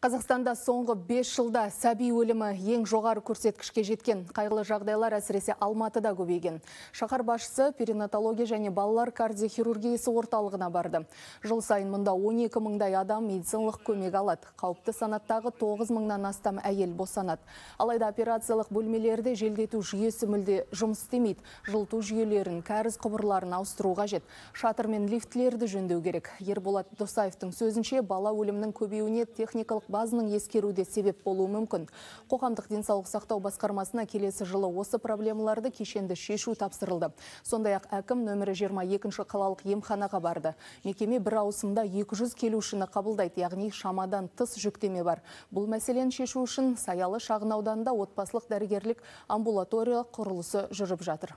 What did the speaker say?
Қазақстанда соңғы 5 жылда сәби өлімі ең жоғары көрсеткішке жеткен. Қайғылы жағдайлар әсіресе Алматыда көбейген. Шақар басшысы перинатология және балалар кардиохирургиясы орталығына барды. Жыл сайын мұнда 12 мыңдай адам медициналық көмек алады. Қауіпті санаттағы 9 мыңнан астам әйел босанады. Алайда операциялық бөлмелерде желдету жүйесі мүлде жұмыс істемейді. Жылту жүйелерін, кәріз құбырларын ауыстыру қажет. Шатыр мен лифтлерді жөндеу керек. Ерболат Досаевтың сөзінше бала өлімнің көбеюіне техникалық базының ескеруде себеп болуы мүмкін. Қоғамдық денсаулық сақтау басқармасына келесі жылы осы проблемаларды кешенді шешу тапсырылды. Сондай-ақ әкім нөмірі 22 қалалық емханаға барды. Мекеме бір ауысымда 200 келушіні қабылдайды, яғни шамадан тыс жүктеме бар. Бұл мәселені шешу үшін Саялы шағын ауданында отбасылық дәрігерлік амбулатория құрылысы жүріп жатыр.